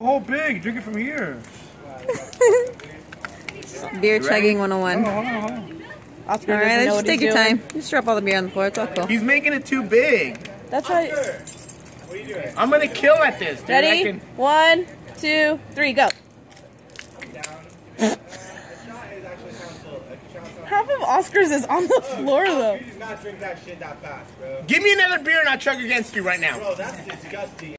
Oh, big. Drink it from here. Beer chugging 101. Hold on, hold on, hold on. All right, let's just take your doing. time. Just drop all the beer on the floor. It's all cool. He's making it too big. That's why. I'm gonna kill at this. Dude. Ready? can- One, two, three, go. Half of Oscar's is on the oh, floor though. You did not drink that shit that fast, bro. Give me another beer and I'll chug against you right now. Bro, that's disgusting.